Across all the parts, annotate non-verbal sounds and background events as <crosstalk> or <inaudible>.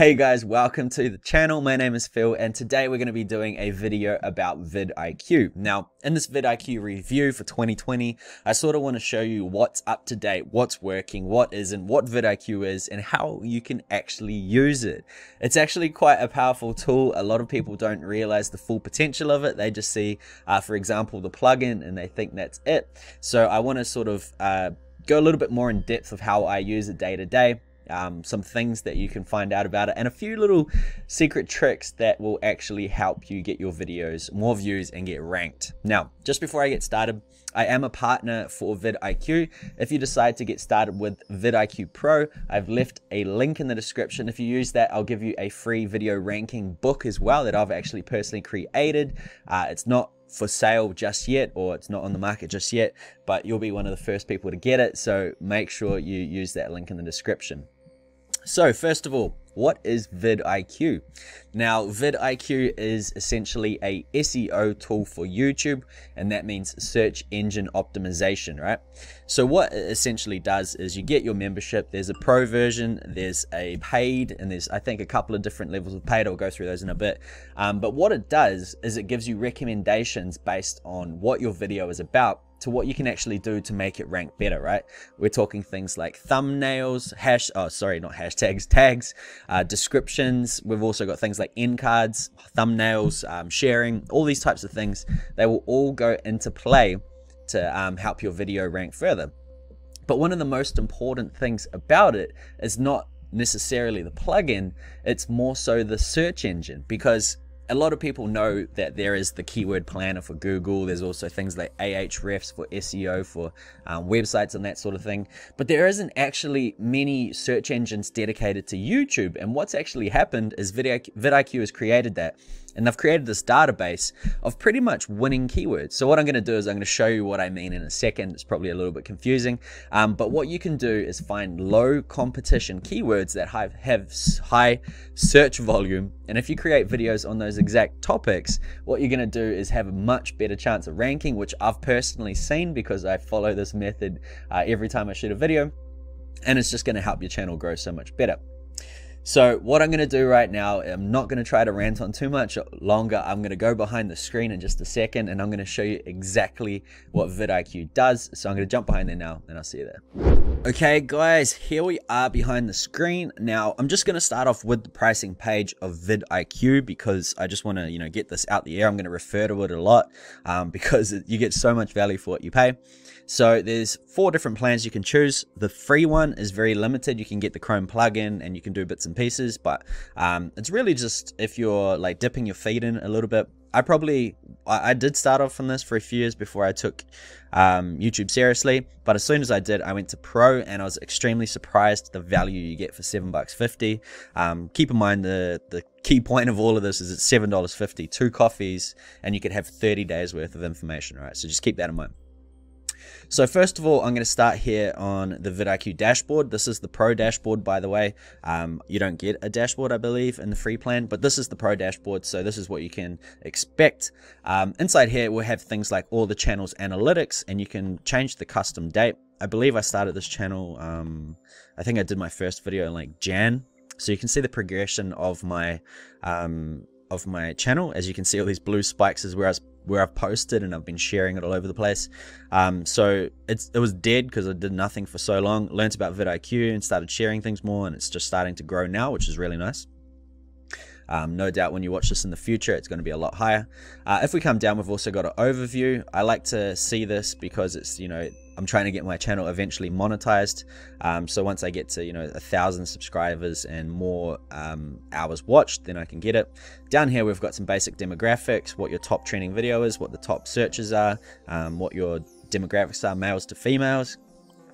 Hey guys, welcome to the channel. My name is Phil and today we're going to be doing a video about vidIQ. Now, in this vidIQ review for 2020, I sort of want to show you what's up to date, what's working, what isn't, what vidIQ is, and how you can actually use it. It's actually quite a powerful tool. A lot of people don't realize the full potential of it. They just see, uh, for example, the plugin and they think that's it. So I want to sort of uh, go a little bit more in depth of how I use it day to day um, some things that you can find out about it, and a few little secret tricks that will actually help you get your videos more views and get ranked. Now, just before I get started, I am a partner for vidIQ. If you decide to get started with vidIQ Pro, I've left a link in the description. If you use that, I'll give you a free video ranking book as well that I've actually personally created. Uh, it's not for sale just yet or it's not on the market just yet, but you'll be one of the first people to get it. So make sure you use that link in the description. So first of all, what is vidIQ? Now, vidIQ is essentially a SEO tool for YouTube, and that means search engine optimization, right? So what it essentially does is you get your membership. There's a pro version, there's a paid, and there's I think a couple of different levels of paid. I'll go through those in a bit. Um, but what it does is it gives you recommendations based on what your video is about to what you can actually do to make it rank better, right? We're talking things like thumbnails, hash, oh, sorry, not hashtags, <laughs> tags, uh, descriptions. We've also got things like end cards, thumbnails, um, sharing, all these types of things. They will all go into play to um, help your video rank further. But one of the most important things about it is not necessarily the plugin, it's more so the search engine because a lot of people know that there is the keyword planner for Google. There's also things like Ahrefs for SEO for um, websites and that sort of thing. But there isn't actually many search engines dedicated to YouTube. And what's actually happened is VidIQ, VidIQ has created that and they've created this database of pretty much winning keywords. So what I'm going to do is I'm going to show you what I mean in a second. It's probably a little bit confusing, um, but what you can do is find low competition keywords that have, have high search volume. And if you create videos on those exact topics, what you're going to do is have a much better chance of ranking, which I've personally seen because I follow this method uh, every time I shoot a video. And it's just going to help your channel grow so much better. So what I'm going to do right now, I'm not going to try to rant on too much longer. I'm going to go behind the screen in just a second and I'm going to show you exactly what vidIQ does. So I'm going to jump behind there now and I'll see you there. Okay guys, here we are behind the screen. Now I'm just going to start off with the pricing page of vidIQ because I just want to, you know, get this out the air. I'm going to refer to it a lot um, <laughs> because you get so much value for what you pay. So there's four different plans you can choose. The free one is very limited. You can get the Chrome plugin and you can do bits and pieces, but um, it's really just if you're like dipping your feet in a little bit. I probably I, I did start off on this for a few years before I took um, YouTube seriously, but as soon as I did, I went to Pro and I was extremely surprised the value you get for seven bucks fifty. Um, keep in mind the the key point of all of this is it's seven dollars fifty, two coffees, and you could have thirty days worth of information. Right, so just keep that in mind. So first of all, I'm going to start here on the vidIQ dashboard. This is the pro dashboard, by the way. Um, you don't get a dashboard, I believe, in the free plan, but this is the pro dashboard. So this is what you can expect. Um, inside here, we'll have things like all the channels analytics, and you can change the custom date. I believe I started this channel, um, I think I did my first video in like Jan. So you can see the progression of my um, of my channel. As you can see, all these blue spikes is where I was where I've posted and I've been sharing it all over the place. Um, so it's it was dead because I did nothing for so long. Learned about vidIQ and started sharing things more, and it's just starting to grow now, which is really nice. Um, no doubt when you watch this in the future, it's going to be a lot higher. Uh, if we come down, we've also got an overview. I like to see this because it's, you know, I'm trying to get my channel eventually monetized. Um, so once I get to, you know, a thousand subscribers and more um, hours watched, then I can get it. Down here, we've got some basic demographics, what your top trending video is, what the top searches are, um, what your demographics are, males to females.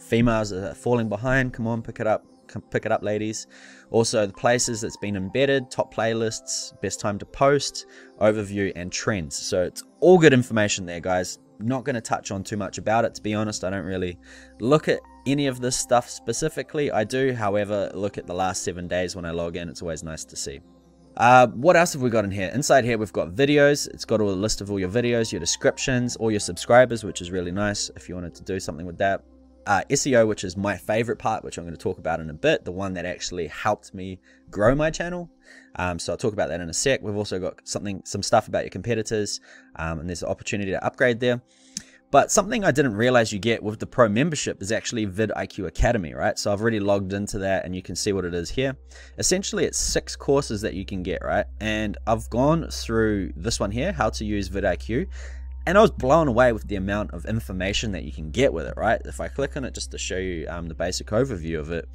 Females are falling behind. Come on, pick it up pick it up, ladies. Also, the places that's been embedded, top playlists, best time to post, overview, and trends. So it's all good information there, guys. Not going to touch on too much about it, to be honest. I don't really look at any of this stuff specifically. I do, however, look at the last seven days when I log in. It's always nice to see. Uh, what else have we got in here? Inside here, we've got videos. It's got a list of all your videos, your descriptions, all your subscribers, which is really nice if you wanted to do something with that uh, SEO, which is my favorite part, which I'm going to talk about in a bit, the one that actually helped me grow my channel. Um, so I'll talk about that in a sec. We've also got something, some stuff about your competitors, um, and there's an opportunity to upgrade there. But something I didn't realize you get with the pro membership is actually vidIQ Academy, right? So I've already logged into that and you can see what it is here. Essentially, it's six courses that you can get, right? And I've gone through this one here, how to use vidIQ, and I was blown away with the amount of information that you can get with it, right? If I click on it just to show you um, the basic overview of it,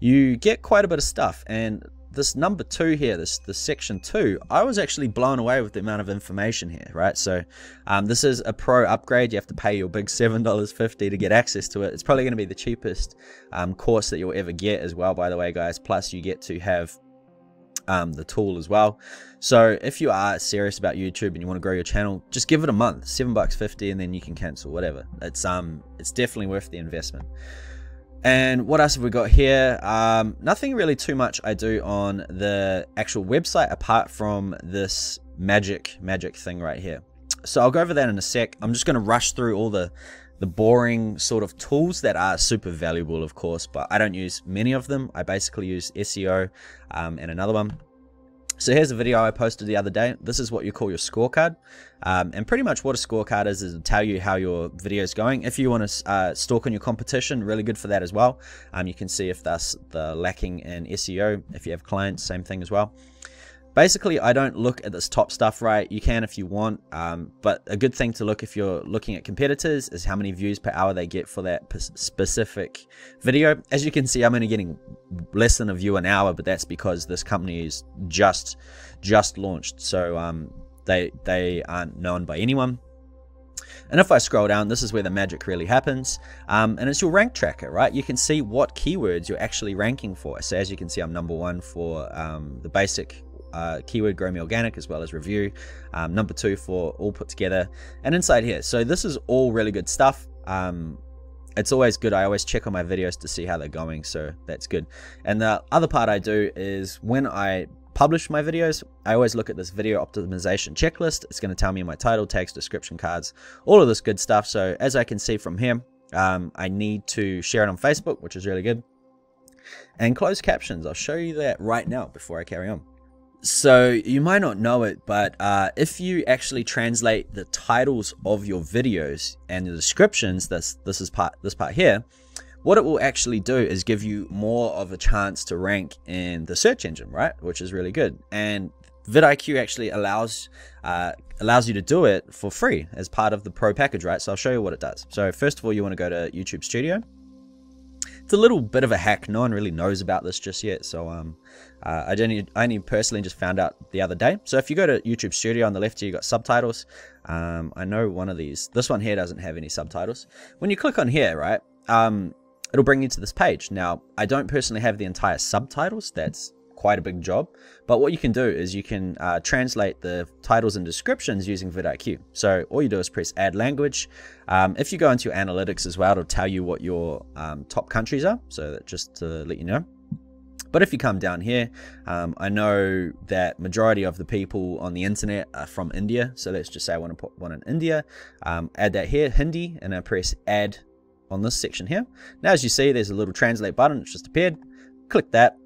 you get quite a bit of stuff. And this number two here, this the section two, I was actually blown away with the amount of information here, right? So um, this is a pro upgrade. You have to pay your big $7.50 to get access to it. It's probably going to be the cheapest um, course that you'll ever get as well, by the way, guys. Plus you get to have um, the tool as well. So if you are serious about YouTube and you want to grow your channel, just give it a month, seven bucks fifty, and then you can cancel whatever. It's um, it's definitely worth the investment. And what else have we got here? Um, nothing really too much I do on the actual website apart from this magic magic thing right here. So I'll go over that in a sec. I'm just going to rush through all the the boring sort of tools that are super valuable, of course, but I don't use many of them. I basically use SEO um, and another one. So here's a video I posted the other day. This is what you call your scorecard. Um, and pretty much what a scorecard is, is to tell you how your video is going. If you want to uh, stalk on your competition, really good for that as well. Um, you can see if that's the lacking in SEO. If you have clients, same thing as well. Basically, I don't look at this top stuff, right? You can if you want, um, but a good thing to look if you're looking at competitors is how many views per hour they get for that specific video. As you can see, I'm only getting less than a view an hour, but that's because this company is just just launched, so um, they they aren't known by anyone. And if I scroll down, this is where the magic really happens. Um, and it's your rank tracker, right? You can see what keywords you're actually ranking for. So as you can see, I'm number one for um, the basic uh, keyword grow me organic as well as review. Um, number two for all put together. And inside here. So this is all really good stuff. Um, it's always good. I always check on my videos to see how they're going so that's good. And the other part i do is when i publish my videos i always look at this video optimization checklist. It's going to tell me my title tags description cards all of this good stuff. So as i can see from here um, i need to share it on facebook which is really good. And closed captions. I'll show you that right now before i carry on so you might not know it, but uh, if you actually translate the titles of your videos and the descriptions, this this is part this part here, what it will actually do is give you more of a chance to rank in the search engine, right? Which is really good. And vidIQ actually allows uh, allows you to do it for free as part of the pro package, right? So I'll show you what it does. So first of all, you want to go to YouTube Studio. It's a little bit of a hack. No one really knows about this just yet. So um, uh, I, only, I only personally just found out the other day. So if you go to YouTube Studio on the left here, you got subtitles. Um, I know one of these. This one here doesn't have any subtitles. When you click on here, right, um, it'll bring you to this page. Now, I don't personally have the entire subtitles. That's quite a big job. But what you can do is you can uh, translate the titles and descriptions using vidIQ. So all you do is press add language. Um, if you go into your analytics as well, it'll tell you what your um, top countries are. So that just to let you know. But if you come down here, um, I know that majority of the people on the internet are from India. So let's just say I want to put one in India. Um, add that here, Hindi, and I press add on this section here. Now, as you see, there's a little translate button. It's just appeared. Click that.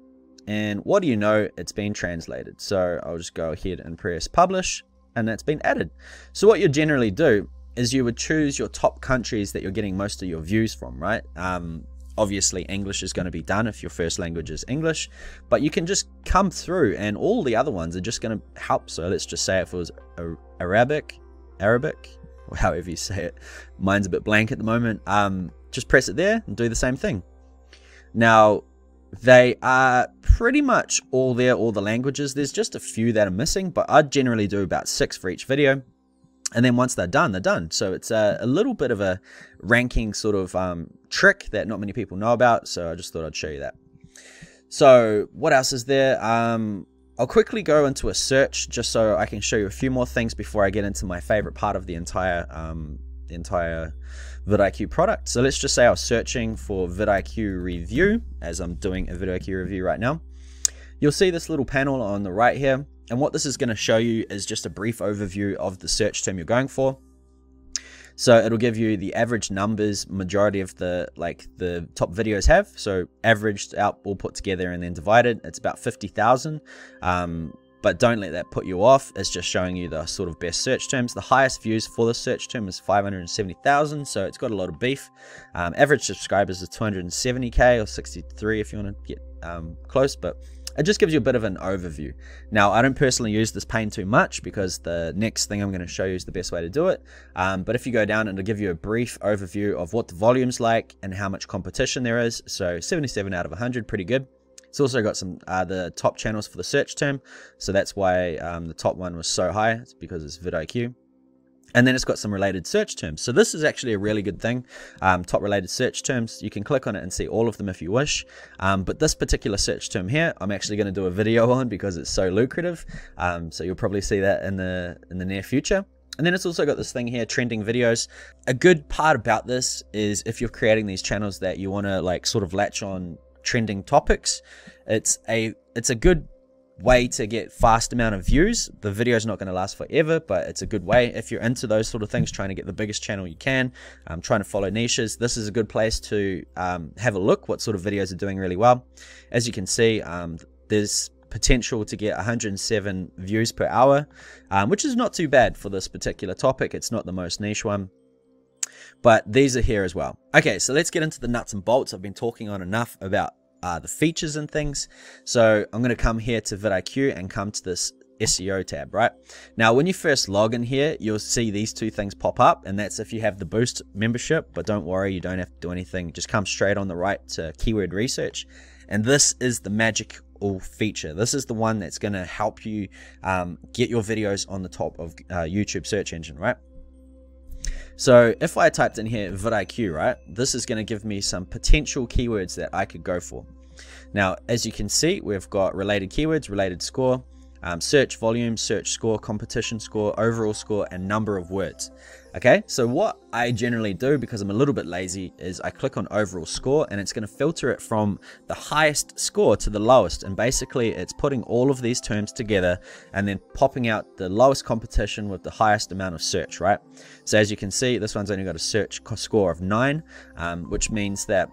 And what do you know? It's been translated. So I'll just go ahead and press publish and that's been added. So what you generally do is you would choose your top countries that you're getting most of your views from, right? Um, obviously English is going to be done if your first language is English, but you can just come through and all the other ones are just going to help. So let's just say if it was Arabic, Arabic, or <laughs> however you say it, mine's a bit blank at the moment. Um, just press it there and do the same thing. Now, they are pretty much all there, all the languages. There's just a few that are missing, but I generally do about six for each video. And then once they're done, they're done. So it's a, a little bit of a ranking sort of um, trick that not many people know about. So I just thought I'd show you that. So what else is there? Um, I'll quickly go into a search just so I can show you a few more things before I get into my favorite part of the entire um, the entire vidIQ product. So let's just say I was searching for vidIQ review as I'm doing a vidIQ review right now. You'll see this little panel on the right here. And what this is going to show you is just a brief overview of the search term you're going for. So it'll give you the average numbers majority of the like the top videos have. So averaged out all put together and then divided, it's about 50,000. Um, but don't let that put you off. It's just showing you the sort of best search terms. The highest views for the search term is 570,000, so it's got a lot of beef. Um, average subscribers is 270k or 63 if you want to get um, close, but it just gives you a bit of an overview. Now, I don't personally use this pane too much because the next thing I'm going to show you is the best way to do it. Um, but if you go down, it'll give you a brief overview of what the volume's like and how much competition there is. So 77 out of 100, pretty good. It's also got some uh, the top channels for the search term, so that's why um, the top one was so high. It's because it's vidIQ. And then it's got some related search terms. So this is actually a really good thing. Um, top related search terms. You can click on it and see all of them if you wish. Um, but this particular search term here, I'm actually going to do a video <laughs> on because it's so lucrative. Um, so you'll probably see that in the in the near future. And then it's also got this thing here, trending videos. A good part about this is if you're creating these channels that you want to like sort of latch on trending topics. It's a it's a good way to get fast amount of views. The video is not going to last forever, but it's a good way if you're into those sort of things, trying to get the biggest channel you can, um, trying to follow niches. This is a good place to um, have a look what sort of videos are doing really well. As you can see, um, there's potential to get 107 views per hour, um, which is not too bad for this particular topic. It's not the most niche one but these are here as well. Okay, so let's get into the nuts and bolts. I've been talking on enough about uh, the features and things. So I'm going to come here to vidIQ and come to this SEO tab, right? Now, when you first log in here, you'll see these two things pop up, and that's if you have the Boost membership, but don't worry, you don't have to do anything. Just come straight on the right to keyword research. And this is the magical feature. This is the one that's going to help you um, get your videos on the top of uh, YouTube search engine, right? So if I typed in here vidIQ, right, this is going to give me some potential keywords that I could go for. Now, as you can see, we've got related keywords, related score, um, search volume, search score, competition score, overall score, and number of words. Okay, so what I generally do because I'm a little bit lazy is I click on overall score and it's going to filter it from the highest score to the lowest. And basically, it's putting all of these terms together and then popping out the lowest competition with the highest amount of search, right? So as you can see, this one's only got a search score of nine, um, which means that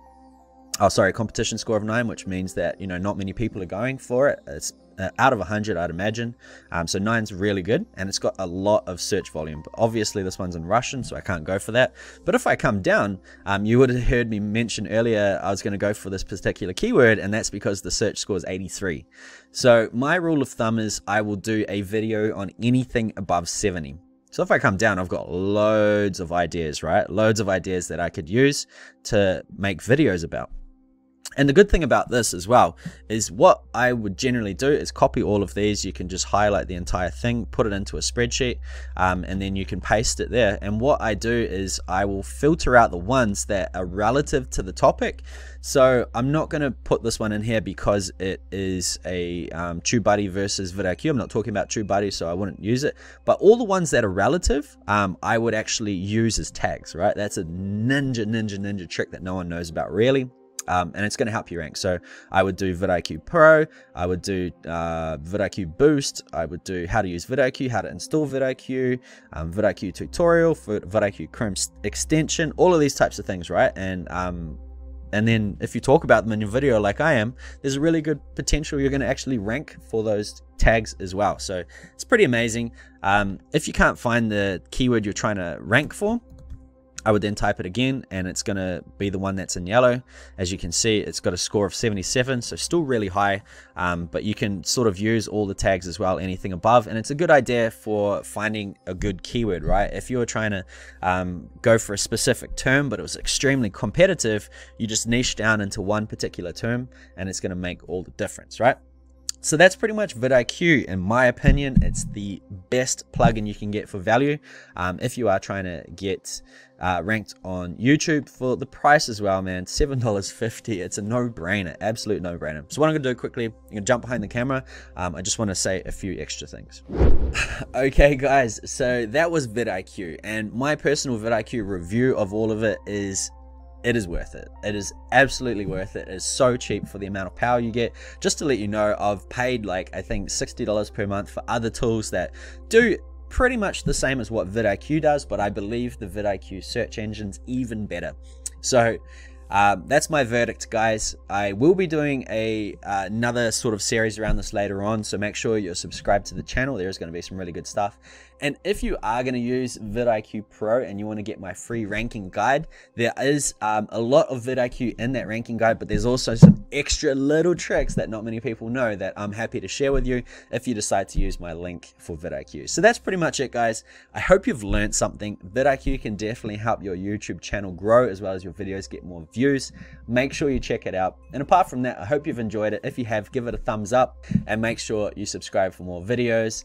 oh sorry competition score of 9 which means that you know not many people are going for it it's uh, out of 100 I'd imagine. Um, so 9's really good and it's got a lot of search volume. But obviously this one's in Russian so I can't go for that. But if I come down um, you would have heard me mention earlier I was going to go for this particular keyword and that's because the search score is 83 so my rule of thumb is I will do a video on anything above 70 so if I come down, I've got loads of ideas, right? Loads of ideas that I could use to make videos about. And the good thing about this as well is what I would generally do is copy all of these. You can just highlight the entire thing, put it into a spreadsheet, um, and then you can paste it there. And what I do is I will filter out the ones that are relative to the topic. So I'm not going to put this one in here because it is a um, TubeBuddy versus vidIQ. I'm not talking about TubeBuddy, so I wouldn't use it. But all the ones that are relative, um, I would actually use as tags, right? That's a ninja, ninja, ninja trick that no one knows about really um, and it's going to help you rank. So I would do vidIQ Pro, I would do uh, vidIQ Boost, I would do how to use vidIQ, how to install vidIQ, um, vidIQ tutorial, for vidIQ Chrome extension, all of these types of things, right? And um, and then if you talk about them in your video like I am, there's a really good potential you're going to actually rank for those tags as well. So it's pretty amazing. Um, if you can't find the keyword you're trying to rank for, I would then type it again and it's going to be the one that's in yellow. As you can see, it's got a score of 77, so still really high, um, but you can sort of use all the tags as well, anything above. And it's a good idea for finding a good keyword, right? If you were trying to um, go for a specific term, but it was extremely competitive, you just niche down into one particular term and it's going to make all the difference, right? So that's pretty much vidIQ. In my opinion, it's the best plugin you can get for value um, if you are trying to get uh, ranked on YouTube for the price as well, man. $7.50. It's a no-brainer, absolute no-brainer. So what I'm going to do quickly, I'm going to jump behind the camera. Um, I just want to say a few extra things. <laughs> okay, guys, so that was vidIQ. And my personal vidIQ review of all of it is it is worth it. It is absolutely worth it. It is so cheap for the amount of power you get. Just to let you know, I've paid like I think $60 per month for other tools that do pretty much the same as what vidIQ does, but I believe the vidIQ search engine's even better. So um, that's my verdict, guys. I will be doing a uh, another sort of series around this later on, so make sure you're subscribed to the channel. There's going to be some really good stuff. And if you are going to use vidIQ Pro and you want to get my free ranking guide, there is um, a lot of vidIQ in that ranking guide, but there's also some extra little tricks that not many people know that I'm happy to share with you if you decide to use my link for vidIQ. So that's pretty much it, guys. I hope you've learned something. vidIQ can definitely help your YouTube channel grow as well as your videos get more views. Make sure you check it out. And apart from that, I hope you've enjoyed it. If you have, give it a thumbs up and make sure you subscribe for more videos.